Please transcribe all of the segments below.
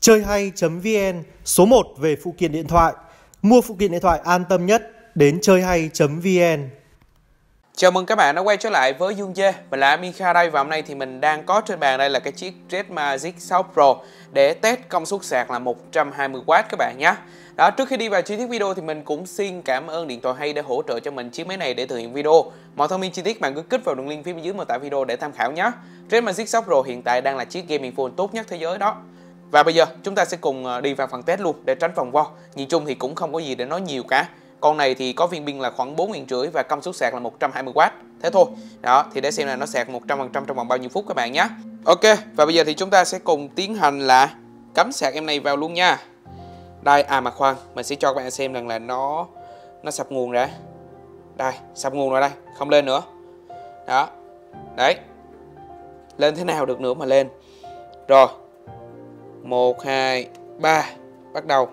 Chơi hay.vn số 1 về phụ kiện điện thoại. Mua phụ kiện điện thoại an tâm nhất đến chơi hay.vn. Chào mừng các bạn đã quay trở lại với Dương Dê. Mình là Amin Kha đây và hôm nay thì mình đang có trên bàn đây là cái chiếc Red Magic 6 Pro để test công suất sạc là 120W các bạn nhé. Đó, trước khi đi vào chi tiết video thì mình cũng xin cảm ơn điện thoại hay đã hỗ trợ cho mình chiếc máy này để thực hiện video. Mọi thông tin chi tiết bạn cứ kích vào đường link phía bên dưới mô tả video để tham khảo nhé. Red Magic 6 Pro hiện tại đang là chiếc gaming phone tốt nhất thế giới đó. Và bây giờ chúng ta sẽ cùng ờ, đi vào phần test luôn để tránh vòng vo. Nhìn chung thì cũng không có gì để nói nhiều cả. Con này thì có viên pin là khoảng 4 rưỡi và công suất sạc là 120W. Thế thôi. Đó, thì để xem là nó sạc 100% trong vòng bao nhiêu phút các bạn nhé. Ok, và bây giờ thì chúng ta sẽ cùng tiến hành là cắm sạc em này vào luôn nha. Đây, à mà khoan, mình sẽ cho các bạn xem rằng là nó nó sập nguồn ra. Đây, sập nguồn rồi đây, không lên nữa. Đó. Đấy. Lên thế nào được nữa mà lên. Rồi, 1, 2, 3 Bắt đầu.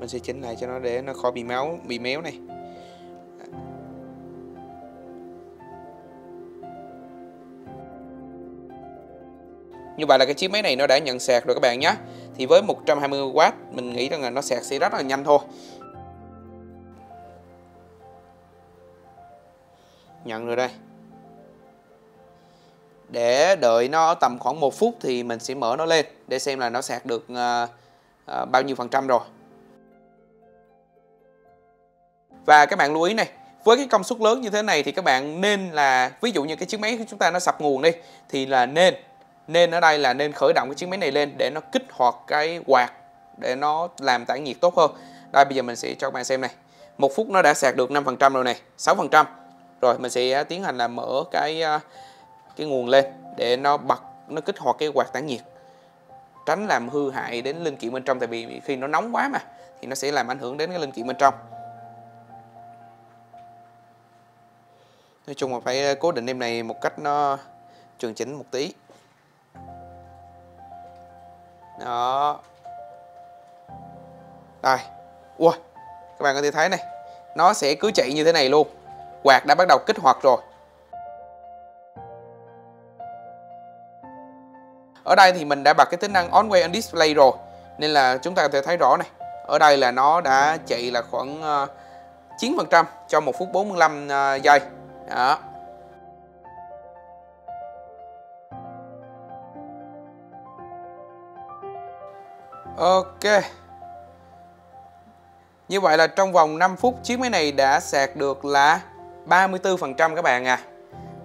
Mình sẽ chỉnh lại cho nó để nó khỏi bị máu Bị méo này. Như vậy là cái chiếc máy này nó đã nhận sạc rồi các bạn nhé. Thì với 120W Mình nghĩ rằng là nó sạc sẽ rất là nhanh thôi. Nhận rồi đây để đợi nó tầm khoảng 1 phút thì mình sẽ mở nó lên để xem là nó sạc được uh, uh, bao nhiêu phần trăm rồi. Và các bạn lưu ý này với cái công suất lớn như thế này thì các bạn nên là ví dụ như cái chiếc máy của chúng ta nó sập nguồn đi thì là nên nên ở đây là nên khởi động cái chiếc máy này lên để nó kích hoạt cái quạt để nó làm tản nhiệt tốt hơn. Đây bây giờ mình sẽ cho các bạn xem này. Một phút nó đã sạc được 5% rồi này 6% rồi mình sẽ tiến hành là mở cái uh, cái nguồn lên để nó bật, nó kích hoạt cái quạt tản nhiệt. Tránh làm hư hại đến linh kiện bên trong, tại vì khi nó nóng quá mà, thì nó sẽ làm ảnh hưởng đến cái linh kiện bên trong. Nói chung là phải ờ, cố định em này một cách nó trường chỉnh một tí. Đó. Đây ui các bạn có thể thấy này, nó sẽ cứ chạy như thế này luôn. Quạt đã bắt đầu kích hoạt rồi. Ở đây thì mình đã bật cái tính năng on way on display rồi nên là chúng ta có thể thấy rõ này. Ở đây là nó đã chạy là khoảng 9% ờ, cho 1 phút 45 ờ, giây. Đó. Ok. Như vậy là trong vòng 5 phút chiếc máy này đã sạc được là 34% các bạn à.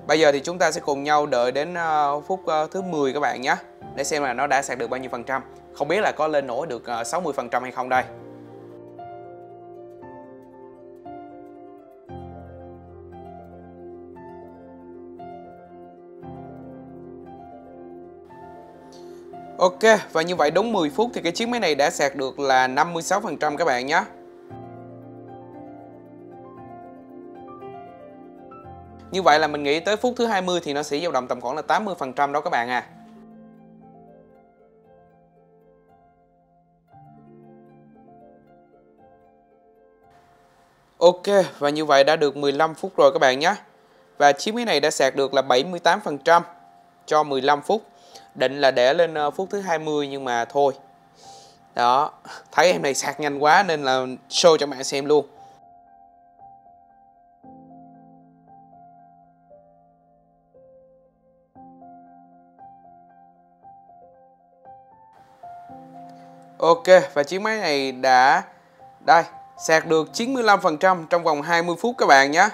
Bây giờ thì chúng ta sẽ cùng nhau đợi đến ờ, phút ờ, thứ 10 các bạn nhé để xem là nó đã sạc được bao nhiêu phần trăm không biết là có lên nổi được ờ, 60 phần trăm hay không đây Ok, và như vậy đúng 10 phút thì cái chiếc máy này đã sạc được là 56% các bạn nhé. Như vậy là mình nghĩ tới phút thứ 20 thì nó sẽ dao động tầm khoảng là 80% đó các bạn à. Ok, và như vậy đã được 15 phút rồi các bạn nhé. Và chiếc máy này đã sạc được là 78% cho 15 phút. Định là để lên ờ, phút thứ 20 nhưng mà thôi. Đó, thấy em này sạc nhanh quá nên là show cho bạn xem luôn. Ok, và chiếc máy này đã... Đây, Sạc được 95% trong vòng 20 phút các bạn nhé.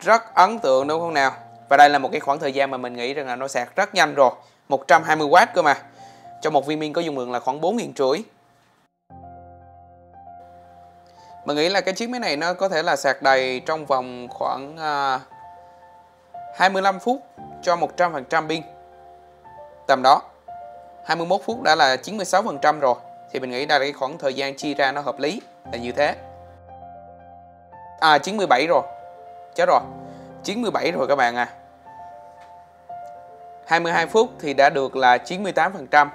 Rất ấn tượng đúng không nào? Và đây là một cái khoảng thời gian mà mình nghĩ rằng là nó sạc rất nhanh rồi. 120W cơ mà. Cho một viên pin có dung lượng là khoảng 4.000 rưỡi. Mình nghĩ là cái chiếc máy này nó có thể là sạc đầy trong vòng khoảng à, uh, 25 phút cho 100% pin. Tầm đó. 21 phút đã là 96% rồi. Thì mình nghĩ đây là cái khoảng thời gian chia ra nó hợp lý là như thế. À 97 rồi. Chết rồi. 97 rồi các bạn à. 22 phút thì đã được là 98%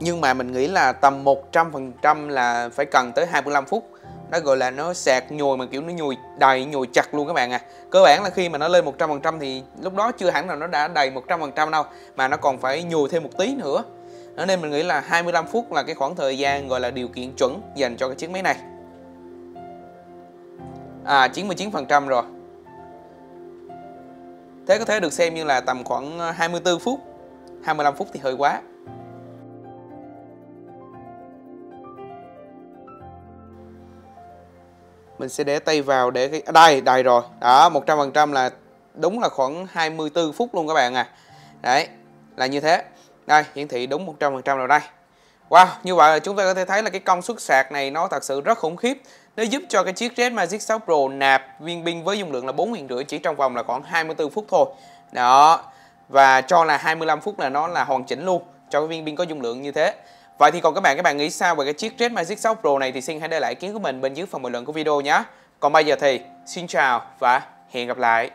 Nhưng mà mình nghĩ là tầm 100% là phải cần tới 25 phút. Nó gọi là nó sạc nhồi mà kiểu nó nhồi đầy, nhồi chặt luôn các bạn à. Cơ bản là khi mà nó lên 100% thì lúc đó chưa hẳn là nó đã đầy 100% đâu, mà nó còn phải nhồi thêm một tí nữa nên mình nghĩ là 25 phút là cái khoảng thời gian gọi là điều kiện chuẩn dành cho cái chiếc máy này. À 99% rồi. Thế có thể được xem như là tầm khoảng ờ, 24 phút. 25 phút thì hơi quá. Mình sẽ để tay vào để cái à, đây đầy rồi. Đó 100% là đúng là khoảng 24 phút luôn các bạn à. Đấy là như thế đây hiển thị đúng 100% rồi đây Wow, như vậy là chúng ta có thể thấy là cái công suất sạc này nó thật sự rất khủng khiếp. Nó giúp cho cái chiếc Red Magic 6 Pro nạp viên pin với dung lượng là 4 rưỡi chỉ trong vòng là khoảng 24 phút thôi. Đó. Và cho là 25 phút là nó là hoàn chỉnh luôn cho cái viên pin có dung lượng như thế. Vậy thì còn các bạn các bạn nghĩ sao về cái chiếc Red Magic 6 Pro này thì xin hãy để lại ý kiến của mình bên dưới phần bình luận của video nhé. Còn bây giờ thì xin chào và hẹn gặp lại.